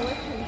outro.